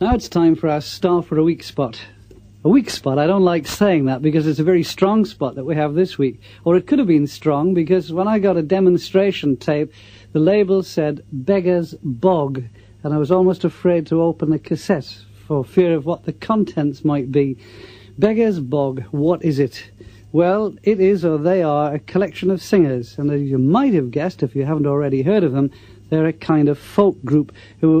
Now it's time for our star for a weak spot. A weak spot, I don't like saying that because it's a very strong spot that we have this week. Or it could have been strong because when I got a demonstration tape, the label said Beggar's Bog, and I was almost afraid to open the cassette for fear of what the contents might be. Beggar's Bog, what is it? Well, it is, or they are, a collection of singers, and as you might have guessed if you haven't already heard of them, they're a kind of folk group who